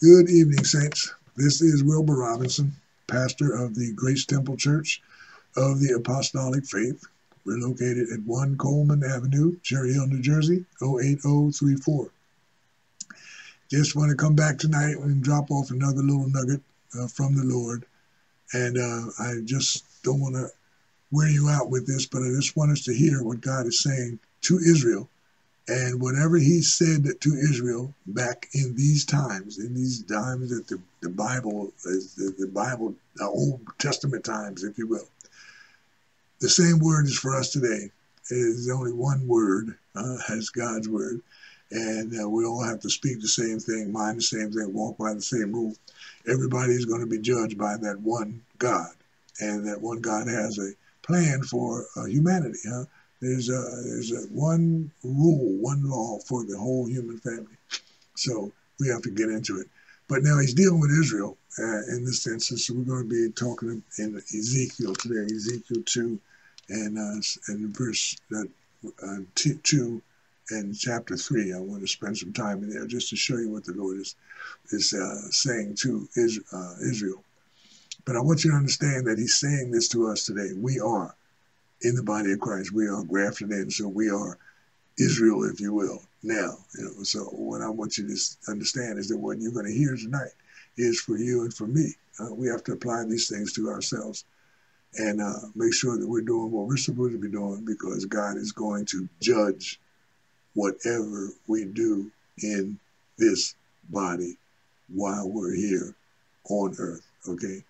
Good evening, Saints. This is Wilbur Robinson, pastor of the Grace Temple Church of the Apostolic Faith. We're located at 1 Coleman Avenue, Cherry Hill, New Jersey, 08034. Just want to come back tonight and drop off another little nugget uh, from the Lord. And uh, I just don't want to wear you out with this, but I just want us to hear what God is saying to Israel and whatever he said to Israel back in these times, in these times that the, the Bible, the, the Bible, the Old Testament times, if you will, the same word is for us today. It is only one word uh, as God's word. And uh, we all have to speak the same thing, mind the same thing, walk by the same rule. Everybody is going to be judged by that one God. And that one God has a plan for uh, humanity. Huh? There's a there's a one rule, one law for the whole human family. So we have to get into it. But now he's dealing with Israel uh, in this sense. So we're going to be talking in Ezekiel today, Ezekiel 2 and, uh, and verse uh, uh 2 and chapter 3. I want to spend some time in there just to show you what the Lord is, is uh, saying to uh, Israel. But I want you to understand that he's saying this to us today. We are in the body of Christ. We are grafted in, so we are Israel, if you will, now. You know, so what I want you to understand is that what you're going to hear tonight is for you and for me. Uh, we have to apply these things to ourselves and uh, make sure that we're doing what we're supposed to be doing because God is going to judge whatever we do in this body while we're here on earth. Okay?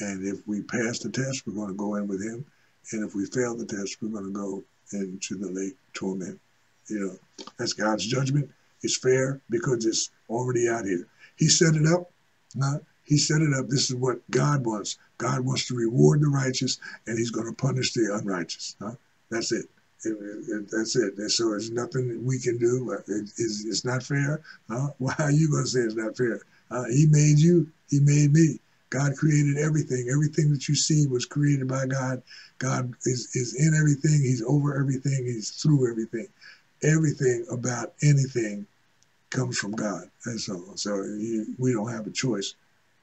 And if we pass the test, we're going to go in with Him. And if we fail the test, we're going to go into the lake torment. You know, that's God's judgment. It's fair because it's already out here. He set it up. Huh? He set it up. This is what God wants. God wants to reward the righteous, and He's going to punish the unrighteous. Huh? That's it. It, it, that's it. And so there's nothing we can do. It, it's, it's, not fair. Huh? Why are you going to say it's not fair? Uh, he made you. He made me. God created everything. Everything that you see was created by God. God is, is in everything. He's over everything. He's through everything. Everything about anything comes from God. And so, so you, we don't have a choice.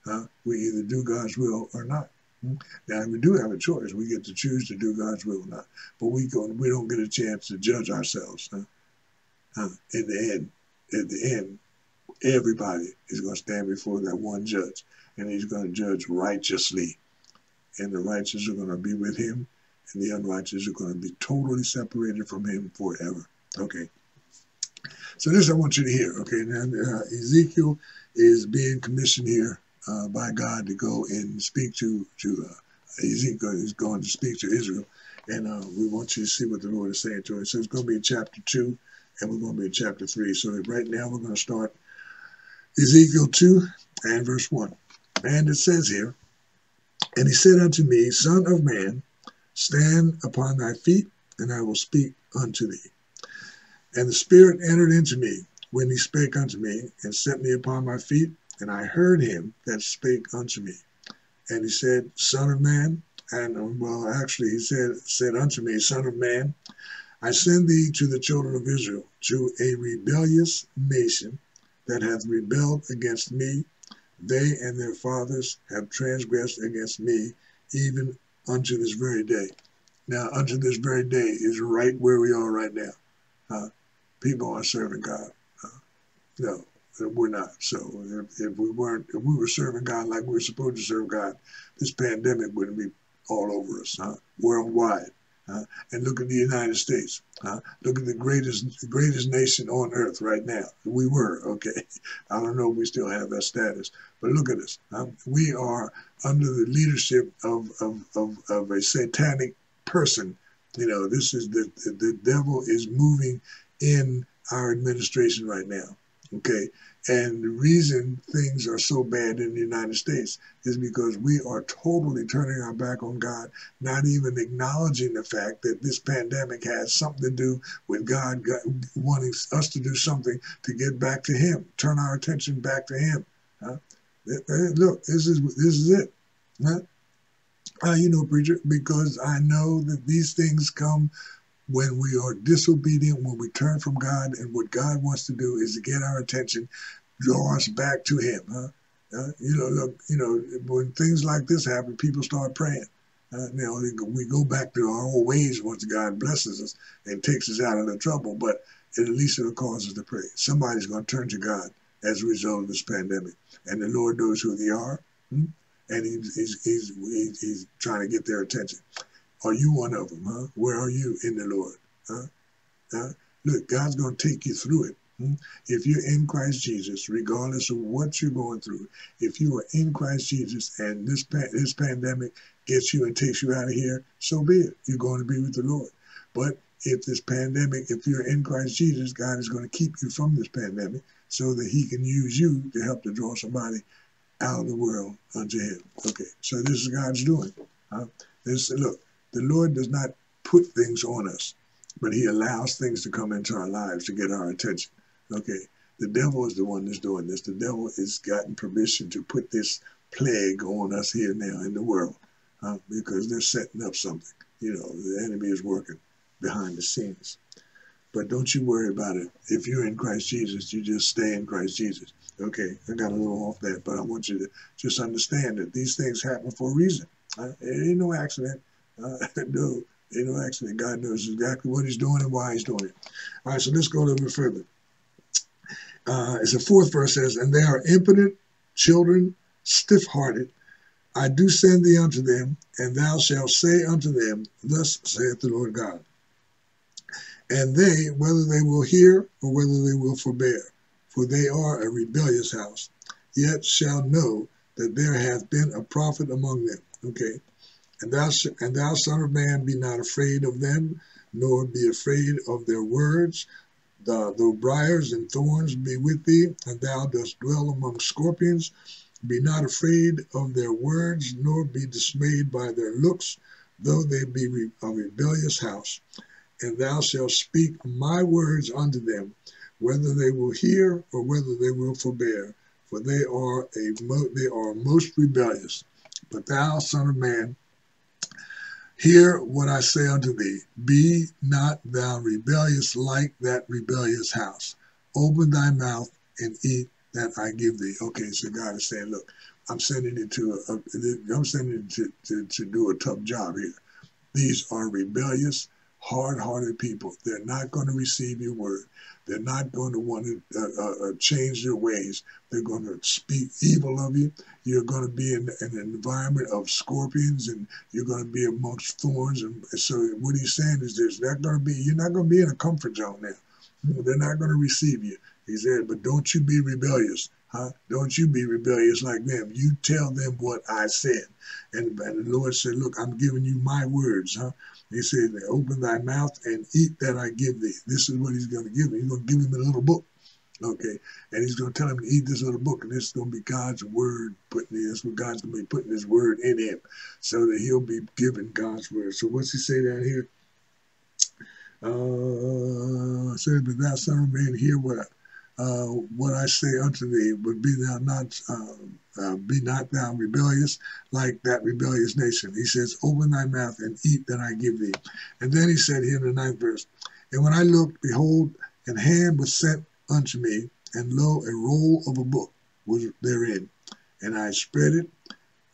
Huh? We either do God's will or not. Hmm? Now we do have a choice. We get to choose to do God's will or not. But we go, we don't get a chance to judge ourselves. Huh? Huh? In the end, at the end, everybody is going to stand before that one judge and he's going to judge righteously. And the righteous are going to be with him, and the unrighteous are going to be totally separated from him forever. Okay. So this I want you to hear. Okay. Now uh, Ezekiel is being commissioned here uh, by God to go and speak to to uh, Ezekiel is going to speak to Israel, and uh, we want you to see what the Lord is saying to us. So it's going to be in chapter two, and we're going to be in chapter three. So right now we're going to start Ezekiel two and verse one. And it says here, And he said unto me, Son of man, stand upon thy feet, and I will speak unto thee. And the Spirit entered into me when he spake unto me, and set me upon my feet, and I heard him that spake unto me. And he said, Son of man, and well, actually, he said, said unto me, Son of man, I send thee to the children of Israel, to a rebellious nation that hath rebelled against me they and their fathers have transgressed against me, even unto this very day. Now, unto this very day is right where we are right now. Uh, people are serving God. Uh, no, we're not. So if, if, we weren't, if we were serving God like we were supposed to serve God, this pandemic wouldn't be all over us, huh? worldwide. Uh, and look at the United States. Uh, look at the greatest the greatest nation on earth right now. We were, okay. I don't know if we still have that status, but look at us. Um, we are under the leadership of, of, of, of, a satanic person. You know, this is the, the devil is moving in our administration right now. Okay. And the reason things are so bad in the United States is because we are totally turning our back on God, not even acknowledging the fact that this pandemic has something to do with God, wanting us to do something to get back to Him, turn our attention back to Him. Huh? Look, this is this is it. Huh? Uh, you know, preacher, because I know that these things come when we are disobedient, when we turn from God, and what God wants to do is to get our attention draw us back to Him. Huh? Uh, you know, look, you know, when things like this happen, people start praying. Uh, know, we go back to our old ways once God blesses us and takes us out of the trouble, but at least it'll cause us to pray. Somebody's going to turn to God as a result of this pandemic, and the Lord knows who they are, hmm? and he's, he's, he's, he's, trying to get their attention. Are you one of them, huh? Where are you in the Lord? Huh? huh? Look, God's going to take you through it. Hmm? If you're in Christ Jesus, regardless of what you're going through, if you are in Christ Jesus and this this pandemic gets you and takes you out of here, so be it. You're going to be with the Lord. But if this pandemic, if you're in Christ Jesus, God is going to keep you from this pandemic so that he can use you to help to draw somebody out of the world unto him. Okay, so this is God's doing. Huh? This, look, the Lord does not put things on us, but he allows things to come into our lives to get our attention. Okay, the devil is the one that's doing this. The devil has gotten permission to put this plague on us here now in the world uh, because they're setting up something. You know, the enemy is working behind the scenes. But don't you worry about it. If you're in Christ Jesus, you just stay in Christ Jesus. Okay, I got a little off that, but I want you to just understand that these things happen for a reason. Uh, it ain't no accident. Uh, no, ain't no accident. God knows exactly what he's doing and why he's doing it. All right, so let's go a little bit further. Uh, it's the fourth verse says, And they are impotent children, stiff-hearted, I do send thee unto them, and thou shalt say unto them, Thus saith the Lord God. And they, whether they will hear or whether they will forbear, for they are a rebellious house, yet shall know that there hath been a prophet among them. Okay. And thou, and thou, son of man, be not afraid of them, nor be afraid of their words. Though briars and thorns be with thee, and thou dost dwell among scorpions, be not afraid of their words, nor be dismayed by their looks, though they be a rebellious house. And thou shalt speak my words unto them, whether they will hear or whether they will forbear, for they are a they are most rebellious. But thou, son of man, hear what I say unto thee: Be not thou rebellious like that rebellious house. Open thy mouth and eat that I give thee. Okay, so God is saying, look, I'm sending it to a, I'm sending you to, to, to do a tough job here. These are rebellious, hard-hearted people. They're not going to receive your word. They're not going to want to uh, uh, uh, change their ways. They're going to speak evil of you. You're going to be in, an environment of scorpions, and you're going to be amongst thorns. And so, what he's saying is, there's not going to be. You're not going to be in a comfort zone now. They're not going to receive you. He said, but don't you be rebellious. Huh? Don't you be rebellious like them. You tell them what I said. And, and the Lord said, look, I'm giving you my words. Huh? He said, open thy mouth and eat that I give thee. This is what he's going to give him. He's going to give him a little book. Okay. And he's going to tell him to eat this little book. And this is going to be God's word putting in. This what God's going to be putting his word in him so that he'll be given God's word. So what's he say down here? Uh, said, but thou son of man, hear what I, uh, what I say unto thee, but be thou not uh, uh, be not thou rebellious like that rebellious nation. He says, Open thy mouth and eat that I give thee. And then he said here in the ninth verse, And when I looked, behold, an hand was sent unto me, and lo, a roll of a book was therein. And I spread it,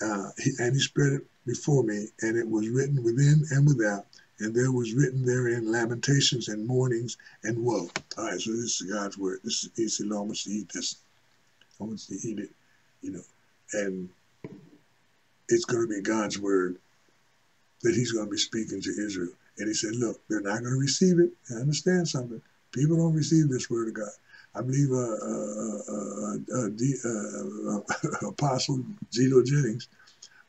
uh, and he spread it before me, and it was written within and without, and there was written therein lamentations and mournings and woe. All right, so this is God's word. This is he said, I want to eat this. I want you to eat it, you know, and it's going to be God's word that He's going to be speaking to Israel. And He said, look, they're not going to receive it. I understand something. People don't receive this word of God. I believe uh, uh, uh, uh Apostle Zito Jennings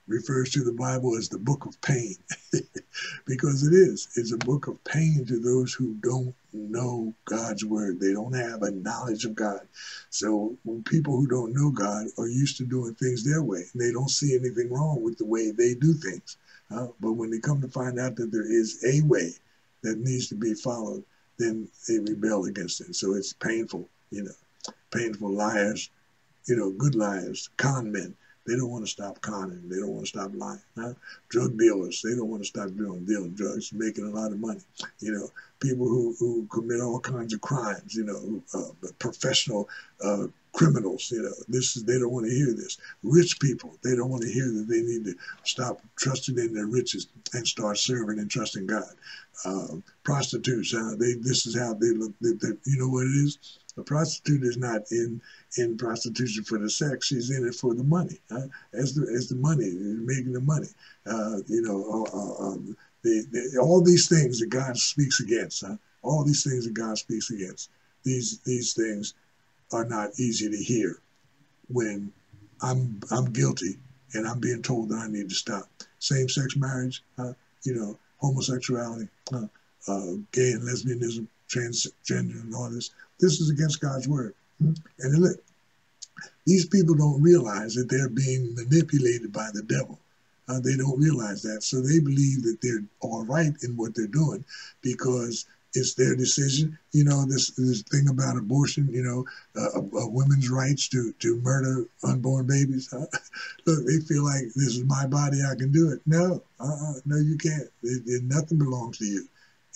refers to the Bible as the book of pain because it is. It's a book of pain to those who don't know God's word. They don't have a knowledge of God. So when people who don't know God are used to doing things their way, they don't see anything wrong with the way they do things. Uh, but when they come to find out that there is a way that needs to be followed, then they rebel against it. So it's painful, you know, painful liars, you know, good liars, con men they don't want to stop conning. They don't want to stop lying. Huh? Drug dealers, they don't want to stop doing dealing drugs, making a lot of money. You know, people who, who commit all kinds of crimes. You know, uh, professional uh, criminals, you know, this is they don't want to hear this. Rich people, they don't want to hear that they need to stop trusting in their riches and start serving and trusting God. Uh, prostitutes, uh, they this is how they look. They, they, you know what it is? A prostitute is not in in prostitution for the sex; she's in it for the money. Uh, as the as the money, making the money. Uh, you know, uh, uh, um, the, the, all these things that God speaks against. all these things that God speaks against. These these things are not easy to hear when I'm I'm guilty and I'm being told that I need to stop. Same-sex marriage, you know, homosexuality, uh, uh, gay and lesbianism, transgender, and all this. This is against God's word. And look, these people don't realize that they're being manipulated by the devil. Uh, they don't realize that. So they believe that they're all right in what they're doing because it's their decision. You know, this this thing about abortion. You know, uh, uh, women's rights to to murder unborn babies. Uh, look, they feel like this is my body. I can do it. No, uh-uh, no, you can't. It, it, nothing belongs to you.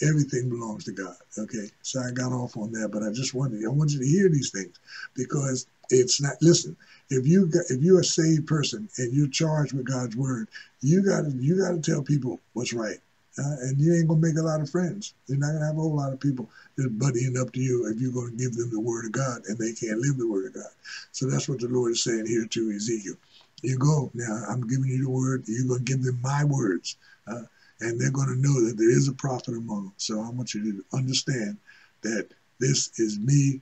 Everything belongs to God. Okay, so I got off on that, but I just wanted I want you to hear these things because it's not. Listen, if you got, if you're a saved person and you're charged with God's word, you got to you got to tell people what's right uh, and you ain't gonna make a lot of friends. You're not gonna have a whole lot of people just buddying up to you if you're gonna give them the word of God and they can't live the word of God. So that's what the Lord is saying here to Ezekiel. You go now. I'm giving you the word. You're gonna give them my words, uh, and they're gonna know that there is a prophet among them. So I want you to understand that this is me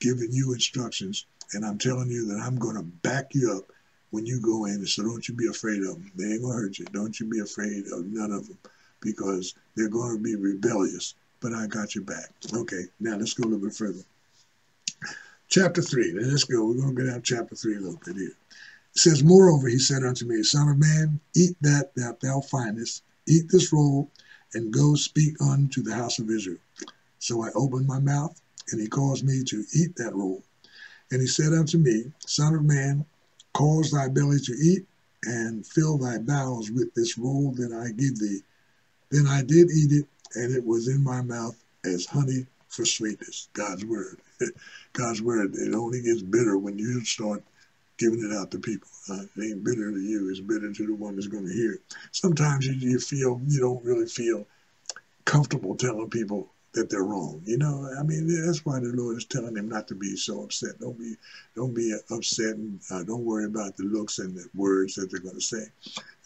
giving you instructions, and I'm telling you that I'm gonna back you up when you go in. So don't you be afraid of them. They ain't gonna hurt you. Don't you be afraid of none of them because they're going to be rebellious. But I got your back. Okay, now let's go a little bit further. Chapter 3. Now let's go. We're going to get out chapter 3 a little bit here. It says, Moreover, he said unto me, Son of man, eat that that thou findest, eat this roll, and go speak unto the house of Israel. So I opened my mouth, and he caused me to eat that roll. And he said unto me, Son of man, cause thy belly to eat, and fill thy bowels with this roll that I give thee. Then I did eat it, and it was in my mouth as honey for sweetness. God's word. God's word. It only gets bitter when you start giving it out to people. Uh, it ain't bitter to you. It's bitter to the one that's going to hear it. Sometimes you, you feel you don't really feel comfortable telling people that they're wrong. You know, I mean, that's why the Lord is telling them not to be so upset. Don't be, don't be upset, and uh, don't worry about the looks and the words that they're going to say.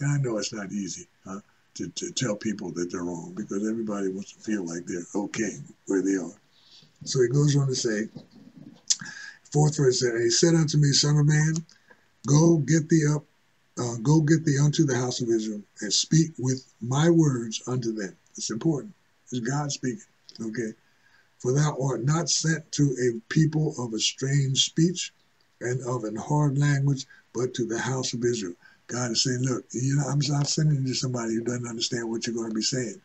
And I know it's not easy. Huh? to, to tell people that they're wrong because everybody wants to feel like they're okay where they are. So he goes on to say, verse, and he said unto me, Son of man, go get thee up, uh, go get thee unto the house of Israel and speak with my words unto them. It's important. It's God speaking. Okay. For thou art not sent to a people of a strange speech and of an hard language, but to the house of Israel. God is saying, look, you know, I'm not sending you to somebody who doesn't understand what you're going to be saying.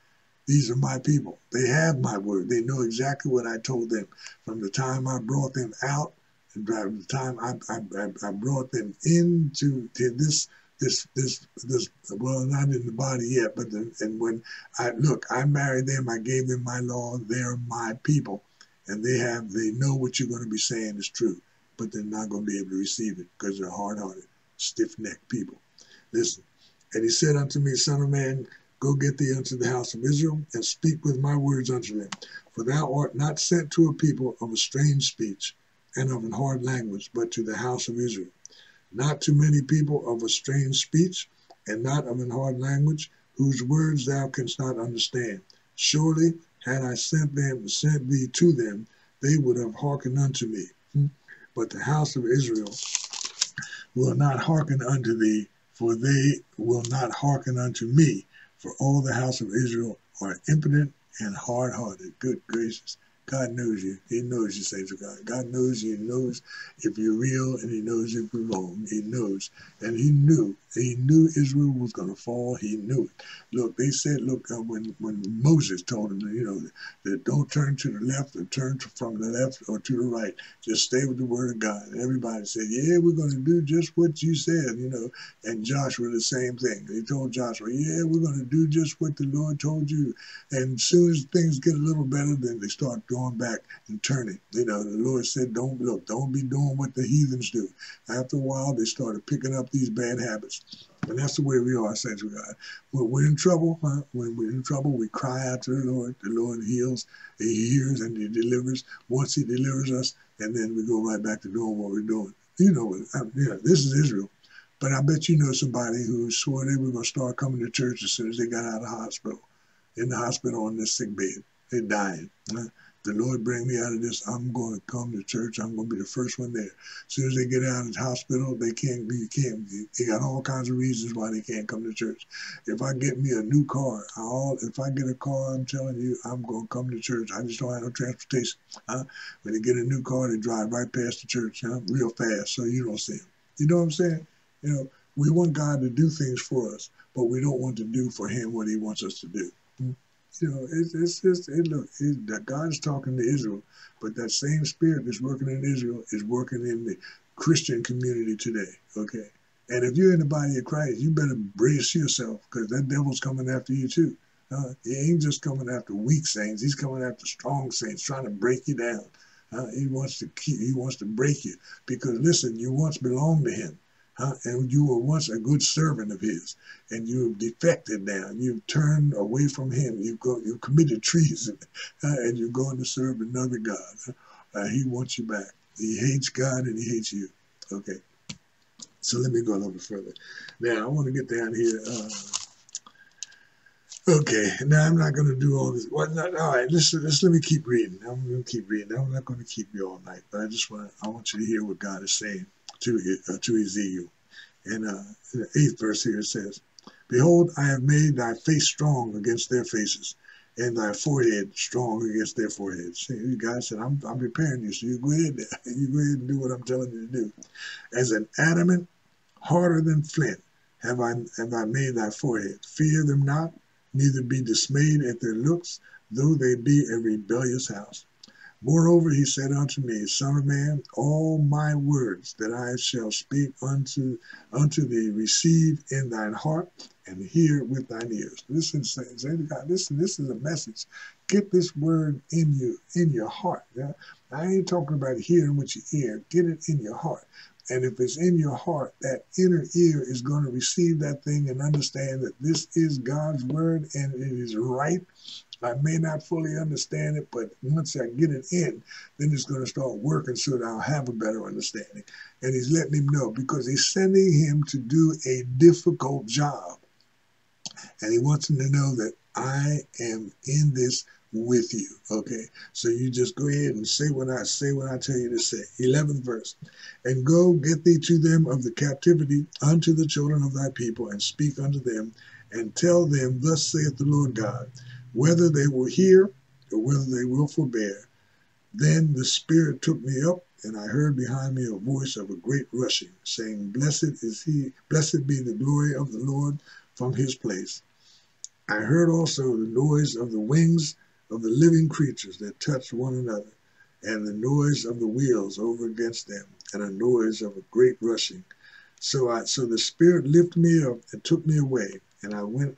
These are my people. They have my word. They know exactly what I told them from the time I brought them out by the time I, I, I brought them into this this this this well not in the body yet but the, and when i look i married them i gave them my law they're my people and they have they know what you're going to be saying is true but they're not going to be able to receive it because they're hard-hearted stiff-necked people Listen. And he said unto me, Son of man, go get thee unto the house of Israel, and speak with my words unto them. For thou art not sent to a people of a strange speech and of an hard language, but to the house of Israel. Not to many people of a strange speech and not of an hard language, whose words thou canst not understand. Surely, had I sent them, sent thee to them, they would have hearkened unto me. Hmm? But the house of Israel will not hearken unto thee, for they will not hearken unto me. For all the house of Israel are impotent and hard hearted. Good gracious. God knows you. He knows you, saints of God. God knows you. He knows if you're real and he knows if you're wrong. He knows. And he knew. He knew Israel was going to fall. He knew it. Look, they said, look, uh, when, when Moses told them, you know, that don't turn to the left or turn to, from the left or to the right. Just stay with the word of God. Everybody said, yeah, we're going to do just what you said, you know. And Joshua, the same thing. They told Joshua, yeah, we're going to do just what the Lord told you. And as soon as things get a little better, then they start going back and turning. You know, the Lord said, don't look, don't be doing what the heathens do. After a while, they started picking up these bad habits. And that's the way we are, saints of God. When we're in trouble, huh? when we're in trouble, we cry out to the Lord. The Lord heals, He hears, and He delivers. Once He delivers us, and then we go right back to doing what we're doing. You know, yeah, this is Israel. But I bet you know somebody who swore they were going to start coming to church as soon as they got out of the hospital. In the hospital on this sick bed. They're dying. Huh? The Lord bring me out of this, I'm going to come to church. I'm going to be the first one there. As soon as they get out of the hospital, they can't be, can't, they got all kinds of reasons why they can't come to church. If I get me a new car, all, if I get a car, I'm telling you, I'm going to come to church. I just don't have no transportation. Huh? When they get a new car, they drive right past the church, huh? real fast, so you don't see them. You know what I'm saying? You know, we want God to do things for us, but we don't want to do for him what he wants us to do. You know, it's, it's just, it, look, it, that God is talking to Israel, but that same spirit that's working in Israel is working in the Christian community today, okay? And if you're in the body of Christ, you better brace yourself because that devil's coming after you too. Uh, he ain't just coming after weak saints; he's coming after strong saints, trying to break you down. Uh, he wants to keep, he wants to break you because listen, you once belonged to him. Huh? And you were once a good servant of his, and you've defected now. You've turned away from him. You've, go, you've committed treason, uh, and you're going to serve another God. Uh, he wants you back. He hates God and he hates you. Okay. So let me go a little further. Now, I want to get down here. Uh, okay. Now, I'm not going to do all this. Not, all right. Listen, let's, let me keep reading. I'm going to keep reading. I'm not going to keep you all night, but I just want I want you to hear what God is saying to, uh, to Ezekiel. And uh, the eighth verse here says, Behold, I have made thy face strong against their faces, and thy forehead strong against their foreheads. See, God said, I'm, I'm preparing you, so you go ahead, you go ahead and do what I'm telling you to do. As an adamant, harder than flint, have I, have I made thy forehead. Fear them not, neither be dismayed at their looks, though they be a rebellious house. Moreover, he said unto me, Son of man, all my words that I shall speak unto unto thee, receive in thine heart and hear with thine ears. Listen, say saints, God, listen, this is a message. Get this word in you, in your heart. Yeah? I ain't talking about hearing with your ear. Get it in your heart. And if it's in your heart, that inner ear is going to receive that thing and understand that this is God's word and it is right I may not fully understand it, but once I get it in, then it's going to start working so that I'll have a better understanding. And he's letting him know because he's sending him to do a difficult job. And he wants him to know that I am in this with you. Okay. So you just go ahead and say what I say what I tell you to say. 11th verse. And go get thee to them of the captivity unto the children of thy people and speak unto them and tell them, Thus saith the Lord God whether they will hear or whether they will forbear. Then the Spirit took me up, and I heard behind me a voice of a great rushing, saying, Blessed is he, blessed be the glory of the Lord from his place. I heard also the noise of the wings of the living creatures that touched one another, and the noise of the wheels over against them, and a noise of a great rushing. So I so the Spirit lifted me up and took me away, and I went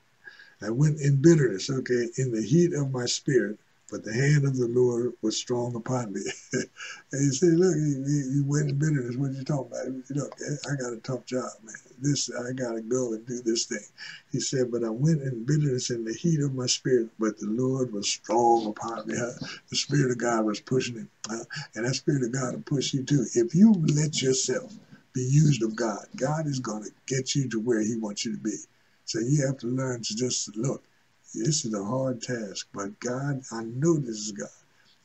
I went in bitterness, okay, in the heat of my spirit, but the hand of the Lord was strong upon me. and he said, look, you, you went in bitterness. What are you talking about? Look, I got a tough job, man. This, I got to go and do this thing. He said, but I went in bitterness in the heat of my spirit, but the Lord was strong upon me. The Spirit of God was pushing him. and that Spirit of God will push you too. If you let yourself be used of God, God is going to get you to where he wants you to be. So you have to learn to just look. This is a hard task, but God, I know this is God.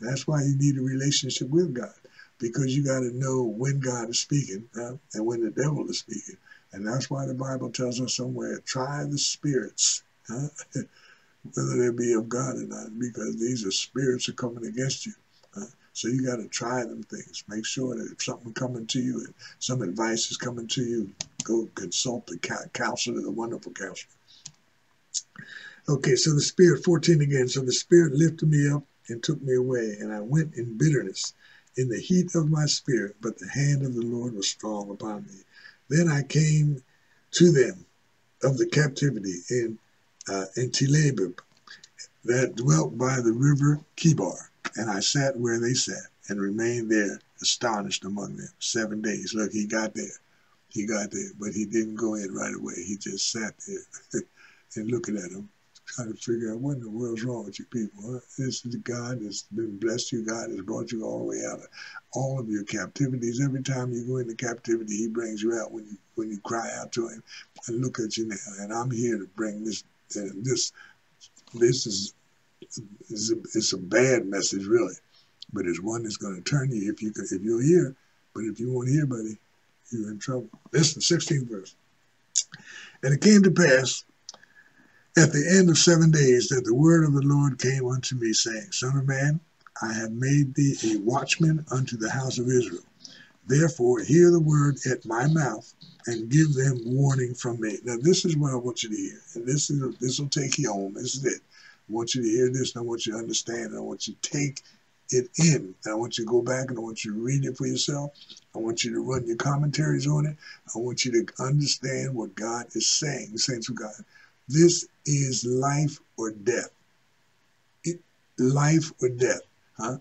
That's why you need a relationship with God, because you got to know when God is speaking and when the devil is speaking. And that's why the Bible tells us somewhere, try the spirits, huh? whether they be of God or not, because these are spirits are coming against you. So you got to try them things. Make sure that if something coming to you some advice is coming to you, go consult the counselor, the wonderful counselor. Okay, so the Spirit, 14 again. So the Spirit lifted me up and took me away, and I went in bitterness in the heat of my spirit, but the hand of the Lord was strong upon me. Then I came to them of the captivity in uh, in Telabib that dwelt by the river Chebar And I sat where they sat and remained there, astonished among them. Seven days. Look, he got there. He got there, but he didn't go in right away. He just sat there and looking at them, trying to figure out what in the world's wrong with you people. Huh? This is God that's been blessed you. God has brought you all the way out of all of your captivities. Every time you go into captivity, He brings you out when you when you cry out to Him and look at you now. And I'm here to bring this this this is it's a, it's a bad message really, but it's one that's going to turn you if you if you'll hear. But if you won't hear, buddy, you're in trouble. Listen, 16th verse. And it came to pass at the end of seven days that the word of the Lord came unto me, saying, Son of man, I have made thee a watchman unto the house of Israel. Therefore, hear the word at my mouth and give them warning from me. Now, this is what I want you to hear, and this is this will take you home. This is it. I want you to hear this, and I want you to understand, and I want you to take it in. I want you to go back and I want you to read it for yourself. I want you to run your commentaries on it. I want you to understand what God is saying, saints of God. This is life or death. It, life or death, huh?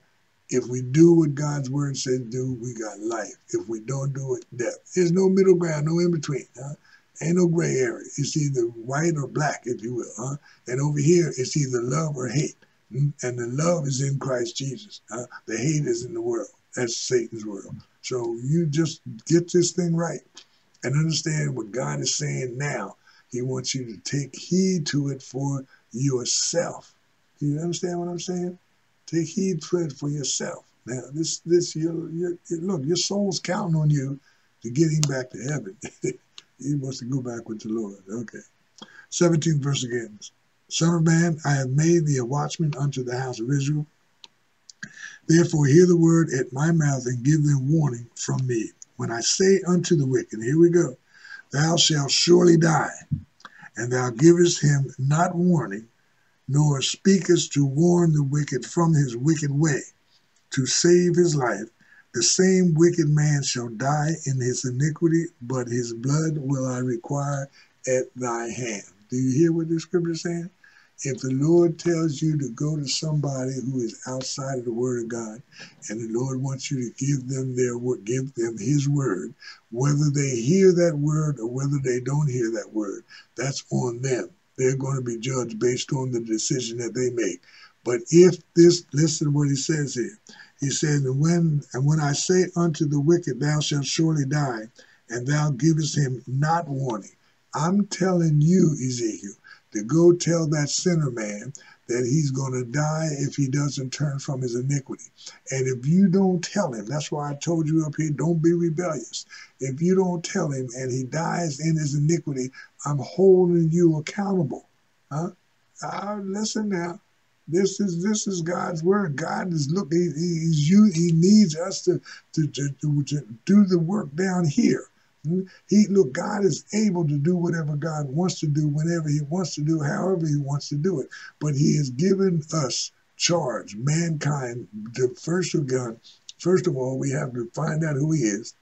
If we do what God's word says do, we got life. If we don't do it, death. There's no middle ground, no in between. Huh? Ain't no gray area. It's either white or black, if you will. Huh? And over here, it's either love or hate. And the love is in Christ Jesus. Huh? The hate is in the world. That's Satan's world. So you just get this thing right and understand what God is saying now he wants you to take heed to it for yourself. Do you understand what I'm saying? Take heed to it for yourself. Now, this, this, your, your, look, your soul's counting on you to get him back to heaven. he wants to go back with the Lord. Okay. 17th verse again. Son of man, I have made thee a watchman unto the house of Israel. Therefore, hear the word at my mouth and give them warning from me. When I say unto the wicked, here we go, Thou shalt surely die, and thou givest him not warning, nor speakest to warn the wicked from his wicked way, to save his life. The same wicked man shall die in his iniquity, but his blood will I require at thy hand. Do you hear what the scripture is saying? If the Lord tells you to go to somebody who is outside of the Word of God, and the Lord wants you to give them their give them His word, whether they hear that word or whether they don't hear that word, that's on them. They're going to be judged based on the decision that they make. But if this, listen to what he says here. He said, and when and when I say unto the wicked, thou shalt surely die, and thou givest him not warning. I'm telling you, Ezekiel, to go tell that sinner man that he's going to die if he doesn't turn from his iniquity. And if you don't tell him, that's why I told you up here, don't be rebellious. If you don't tell him and he dies in his iniquity, I'm holding you accountable. Huh? Uh, listen now. This is this is God's word. God is look. He, he's you. He needs us to, to to to do the work down here. He look, God is able to do whatever God wants to do, whenever He wants to do, however He wants to do it. But He has given us charge, mankind. The first of God, first of all, we have to find out who He is.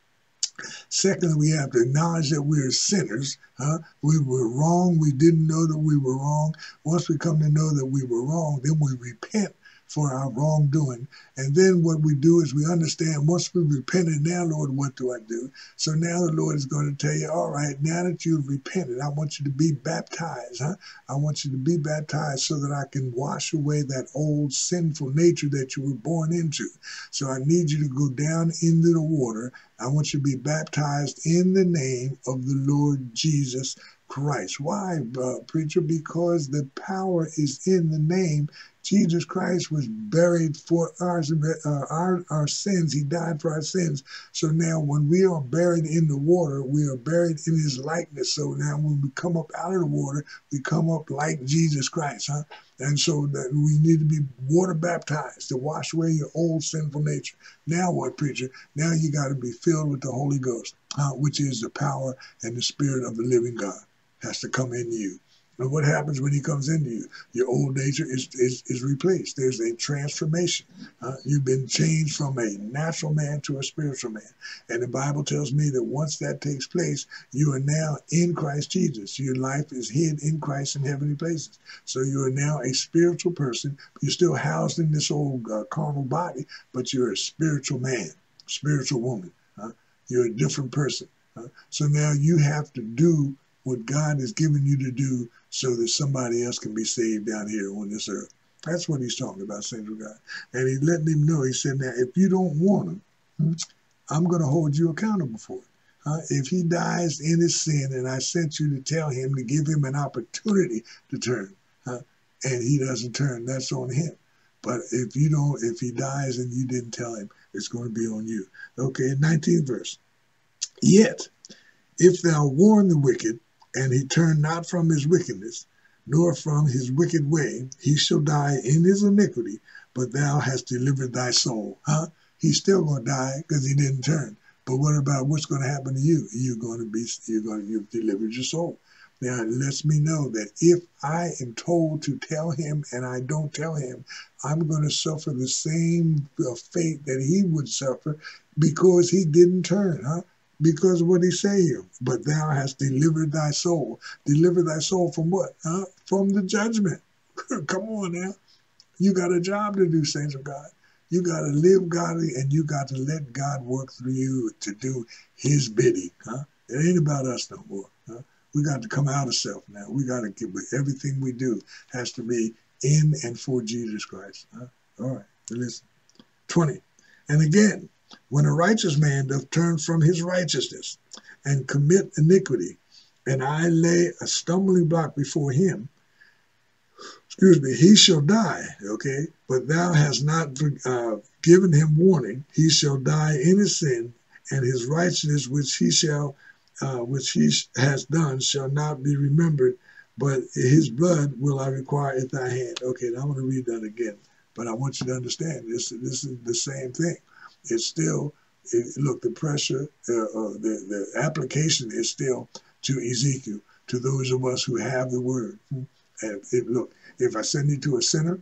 Secondly, we have to acknowledge that we're sinners. Huh? We were wrong. We didn't know that we were wrong. Once we come to know that we were wrong, then we repent for our wrongdoing. And then what we do is we understand once we've repented, now, Lord, what do I do? So now the Lord is going to tell you, all right, now that you've repented, I want you to be baptized. Huh? I want you to be baptized so that I can wash away that old sinful nature that you were born into. So I need you to go down into the water. I want you to be baptized in the name of the Lord Jesus Christ. Why, uh, preacher? Because the power is in the name Jesus Christ was buried for our, uh, our, our sins. He died for our sins. So now when we are buried in the water, we are buried in his likeness. So now when we come up out of the water, we come up like Jesus Christ, huh? And so that we need to be water baptized to wash away your old sinful nature. Now what, preacher? Now you got to be filled with the Holy Ghost, uh, which is the power and the spirit of the living God has to come in you. And what happens when he comes into you? Your old nature is, is, is replaced. There's a transformation. Uh, you've been changed from a natural man to a spiritual man. And the Bible tells me that once that takes place, you are now in Christ Jesus. Your life is hid in Christ in heavenly places. So you are now a spiritual person. You're still housed in this old uh, carnal body, but you're a spiritual man, spiritual woman. Uh, you're a different person. Uh, so now you have to do what God has given you to do so that somebody else can be saved down here on this earth. That's what he's talking about, saints of God. And he letting him know, he said, now, if you don't want him, I'm going to hold you accountable for it. Uh, if he dies in his sin and I sent you to tell him to give him an opportunity to turn, uh, and he doesn't turn, that's on him. But if you don't, if he dies and you didn't tell him, it's going to be on you. Okay, 19th verse. Yet, if thou warn the wicked, and he turn not from his wickedness, nor from his wicked way, he shall die in his iniquity, but thou hast delivered thy soul. Huh? He's still going to die because he didn't turn. But what about what's going to happen to you? You're going to be, you're going to, you've delivered your soul. Now, it lets me know that if I am told to tell him and I don't tell him, I'm going to suffer the same uh, fate that he would suffer because he didn't turn, huh? Because what he say here. But thou hast delivered thy soul. Deliver thy soul from what? Huh? From the judgment. Come on now. You got a job to do, saints of God. You got to live godly and you got to let God work through you to do his bidding. Huh? It ain't about us no more. Huh? We got to come out of self now. We got to get everything we do has to be in and for Jesus Christ. Huh? All right, listen. 20. And again, when a righteous man doth turn from his righteousness and commit iniquity, and I lay a stumbling block before him, excuse me, he shall die, okay? But thou hast not uh, given him warning. He shall die in his sin, and his righteousness which he shall, uh, which he has done, shall not be remembered. But his blood will I require at thy hand. Okay, now I'm going to read that again. But I want you to understand this. This is the same thing it's still it, look the pressure uh, uh, the the application is still to Ezekiel to those of us who have the word. And it, look, if I send you to a sinner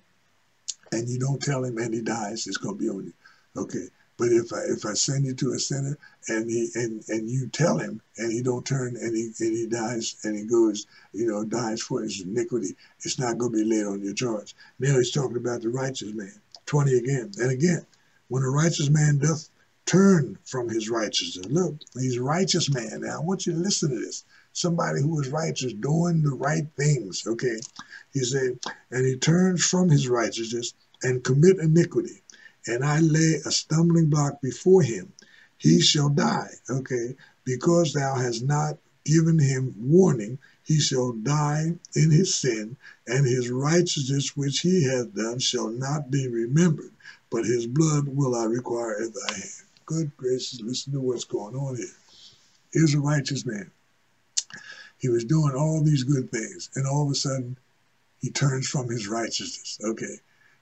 and you don't tell him and he dies, it's going to be on you. Okay. But if I if I send you to a sinner and he and and you tell him and he don't turn and he and he dies and he goes you know dies for his iniquity, it's not going to be laid on your charge. Now he's talking about the righteous man. Twenty again and again when a righteous man doth turn from his righteousness. Look, he's a righteous man. Now, I want you to listen to this. Somebody who is righteous, doing the right things, okay? He said, and he turns from his righteousness and commit iniquity, and I lay a stumbling block before him. He shall die, okay? Because thou hast not given him warning, he shall die in his sin, and his righteousness which he hath done shall not be remembered but his blood will I require at thy hand. Good gracious, listen to what's going on here. Here's a righteous man. He was doing all these good things, and all of a sudden, he turns from his righteousness. Okay.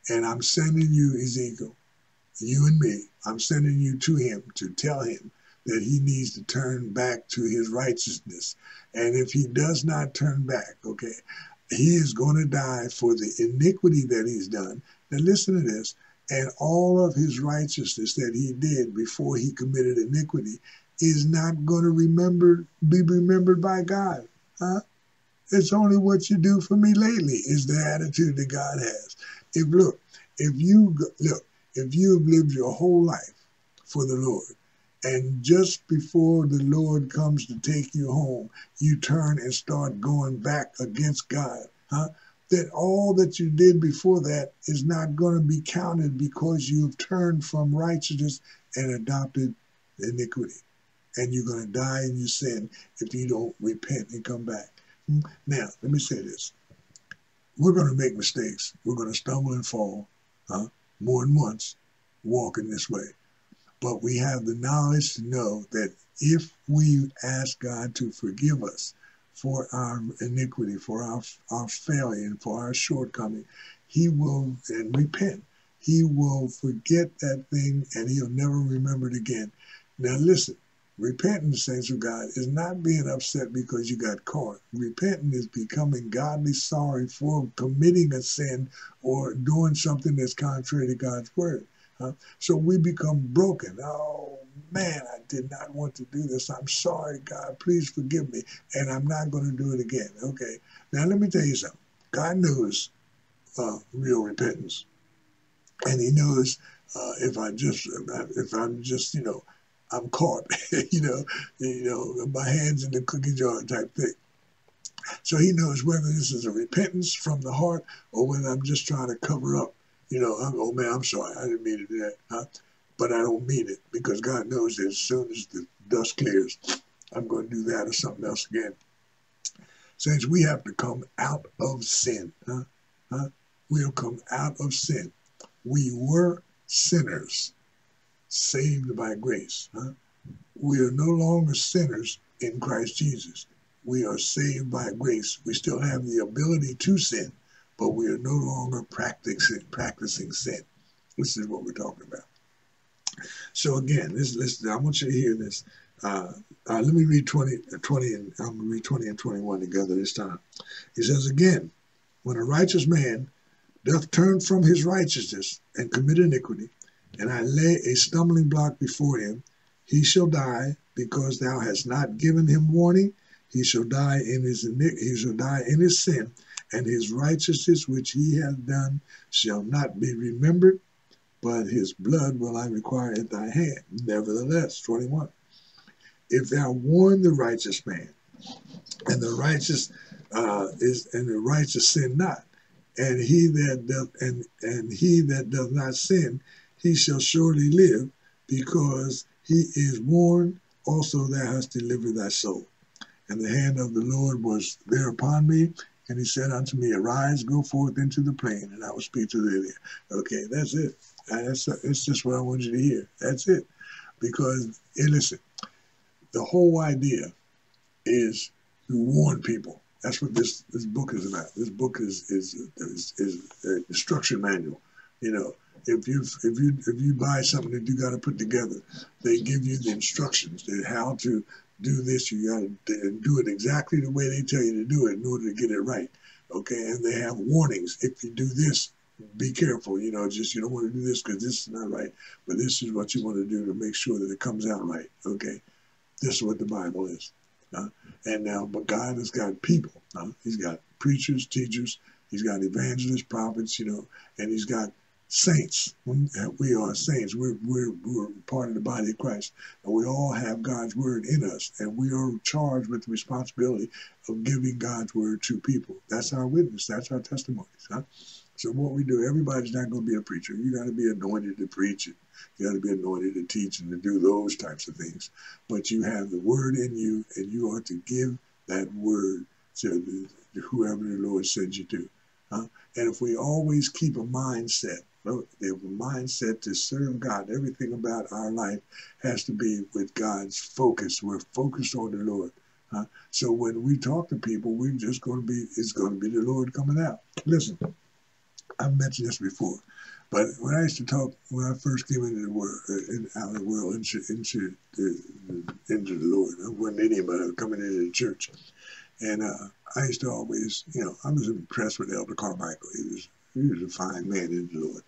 And I'm sending you, Ezekiel, you and me, I'm sending you to him to tell him that he needs to turn back to his righteousness. And if he does not turn back, okay, he is going to die for the iniquity that he's done. Now, listen to this and all of his righteousness that he did before he committed iniquity is not going to remember be remembered by God. Huh? It's only what you do for me lately is the attitude that God has. If look, if you look, if you have lived your whole life for the Lord, and just before the Lord comes to take you home, you turn and start going back against God, huh? That all that you did before that is not going to be counted because you've turned from righteousness and adopted iniquity. And you're going to die in your sin if you don't repent and come back. Hmm, now, let me say this. We're going to make mistakes. We're going to stumble and fall huh? more than once walking this way. But we have the knowledge to know that if we ask God to forgive us, for our iniquity, for our, our failure, and for our shortcoming. He will and repent. He will forget that thing and he'll never remember it again. Now listen, Repentance, saints of God, is not being upset because you got caught. Repenting is becoming godly sorry for committing a sin or doing something that's contrary to God's word. Huh? So we become broken. Oh man, I did not want to do this. I'm sorry, God. Please forgive me. And I'm not going to do it again. Okay. Now let me tell you something. God knows uh, real repentance, and He knows uh, if I just if I'm just you know I'm caught, you know, you know, my hands in the cookie jar type thing. So he knows whether this is a repentance from the heart or whether I'm just trying to cover up, you know, I'm, oh man, I'm sorry, I didn't mean to do that, huh? But I don't mean it because God knows that as soon as the dust clears, I'm going to do that or something else again. Saints, we have to come out of sin, huh? huh? We'll come out of sin. We were sinners saved by grace. Huh? We are no longer sinners in Christ Jesus. We are saved by grace. We still have the ability to sin, but we are no longer practicing practicing sin. This is what we're talking about. So again, this, this I want you to hear this. Uh, uh, let me read 20, 20 and I'm going to read 20 and 21 together this time. He says again, when a righteous man doth turn from his righteousness and commit iniquity, and I lay a stumbling block before him. He shall die because thou hast not given him warning. He shall die in his he shall die in his sin, and his righteousness which he hath done shall not be remembered, but his blood will I require at thy hand. Nevertheless, 21. If thou warn the righteous man, and the righteous uh, is and the righteous sin not, and he that doth and and he that doth not sin, he shall surely live, because he is warned, also thou hast delivered thy soul. And the hand of the Lord was there upon me, and he said unto me, Arise, go forth into the plain, and I will speak to thee there. Okay, that's it. That's, that's just what I want you to hear. That's it. Because, hey, listen, the whole idea is to warn people. That's what this, this book is about. This book is is is, is a instruction manual. You know, if you if you if you buy something that you got to put together, they give you the instructions how to do this. You got to do it exactly the way they tell you to do it in order to get it right. Okay, and they have warnings. If you do this, be careful. You know, just you don't want to do this because this is not right. But this is what you want to do to make sure that it comes out right. Okay, this is what the Bible is. And now, but God has got people. He's got preachers, teachers. He's got evangelists, prophets. You know, and he's got saints. We are saints. We're, we're, we're part of the body of Christ. And we all have God's word in us. And we are charged with the responsibility of giving God's word to people. That's our witness. That's our testimonies. Huh? So what we do, everybody's not going to be a preacher. You got to be anointed to preach it. You got to be anointed to teach and to do those types of things. But you have the word in you, and you are to give that word to, whoever the Lord sends you to. Huh? And if we always keep a mindset a mindset to serve God. Everything about our life has to be with God's focus. We're focused on the Lord. Huh? So when we talk to people, we're just going to be, it's going to be the Lord coming out. Listen, I've mentioned this before, but when I used to talk, when I first came into the world, uh, in, out of the world, into, into, the, into the Lord, I wasn't anybody coming into the church. And uh, I used to always, you know, I was impressed with Elder Carmichael. He was, he was a fine man in the Lord.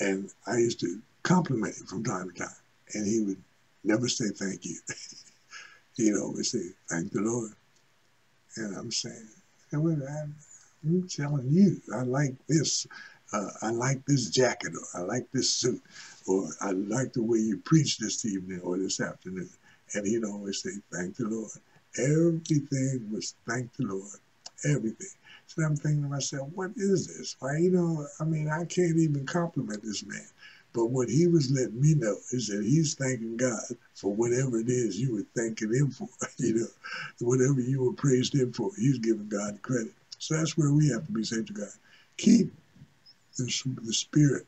And I used to compliment him from time to time. And he would never say thank you. He'd always say, thank the Lord. And I'm saying, I'm telling you, I like this. Uh, I like this jacket, or I like this suit, or I like the way you preach this evening or this afternoon. And he'd always say, thank the Lord. Everything was thank the Lord. Everything. So I'm thinking to myself, what is this? Why, you know, I mean, I can't even compliment this man. But what he was letting me know is that he's thanking God for whatever it is you were thanking him for. You know, whatever you were praised him for, he's giving God credit. So that's where we have to be saying to God, keep the, the spirit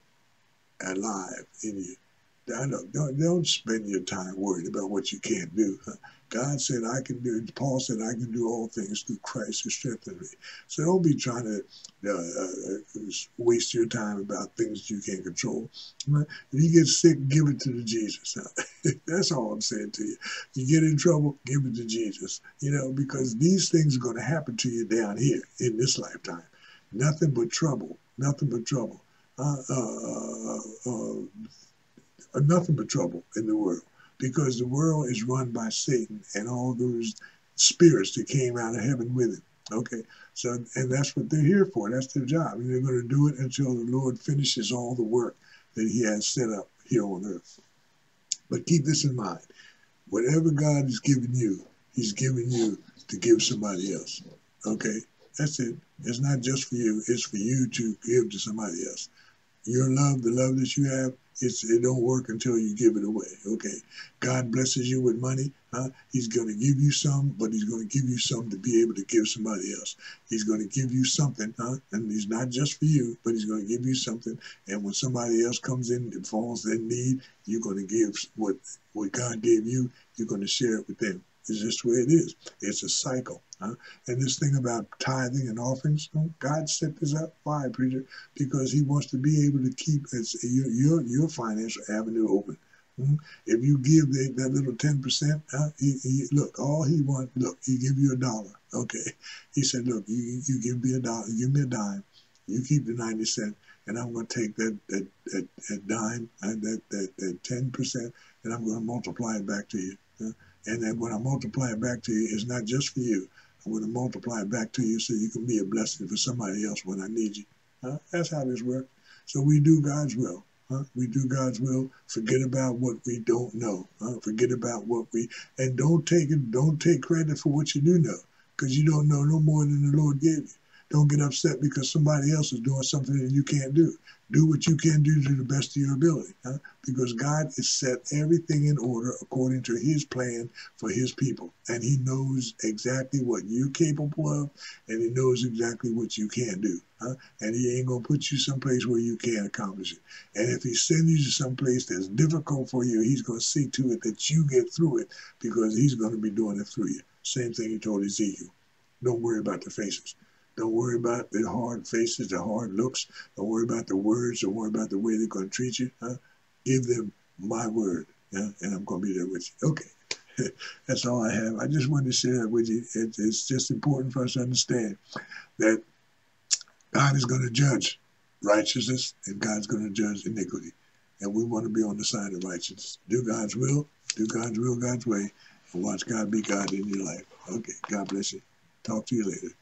alive in you. Don't, don't, don't spend your time worried about what you can't do. God said, I can do, Paul said, I can do all things through Christ who strengthens me. So don't be trying to uh, uh, waste your time about things you can't control. If you get sick, give it to the Jesus. That's all I'm saying to you. You get in trouble, give it to Jesus. You know, because these things are going to happen to you down here in this lifetime. Nothing but trouble. Nothing but trouble. Uh, uh, uh, nothing but trouble in the world because the world is run by Satan and all those spirits that came out of heaven with him. Okay, so and that's what they're here for. That's their job, and they're going to do it until the Lord finishes all the work that He has set up here on earth. But keep this in mind: whatever God has given you, He's given you to give somebody else. Okay, that's it. It's not just for you; it's for you to give to somebody else. Your love, the love that you have, it's, it don't work until you give it away. Okay. God blesses you with money. Huh? He's going to give you some, but he's going to give you some to be able to give somebody else. He's going to give you something, huh? And he's not just for you, but he's going to give you something. And when somebody else comes in and falls in need, you're going to give what, what God gave you, you're going to share it with them. It's just the way it is. It's a cycle. Huh? And this thing about tithing and offerings, God set this up. Why, preacher? Because He wants to be able to keep your your, your financial avenue open. Hmm? If you give that, that little ten percent, huh? he, he, look, all He wants, look, He give you a dollar. Okay, He said, look, you you give me a dollar, give me a dime, you keep the ninety cent, and I'm going to take that that, that, that dime and that that that ten percent, and I'm going to multiply it back to you. And then when I multiply it back to you, it's not just for you. I'm going to multiply it back to you so you can be a blessing for somebody else when I need you. Huh? That's how this works. So we do God's will. Huh? We do God's will. Forget about what we don't know. Huh? Forget about what we and don't take it. Don't take credit for what you do know, because you don't know no more than the Lord gave you. Don't get upset because somebody else is doing something that you can't do. Do what you can do to the best of your ability, huh? because God has set everything in order according to His plan for His people, and He knows exactly what you're capable of, and He knows exactly what you can do. Huh? And He ain't gonna put you someplace where you can't accomplish it. And if He sends you to someplace that's difficult for you, He's gonna see to it that you get through it, because He's gonna be doing it through you. Same thing He told Ezekiel. Don't worry about the faces. Don't worry about the hard faces, the hard looks. Don't worry about the words. Don't worry about the way they're going to treat you. Huh? Give them my word, yeah? and I'm going to be there with you. Okay. That's all I have. I just wanted to share that with you. It, it's just important for us to understand that God is going to judge righteousness and God's going to judge iniquity. And we want to be on the side of righteousness. Do God's will, do God's will God's way, and watch God be God in your life. Okay, God bless you. Talk to you later.